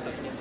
también.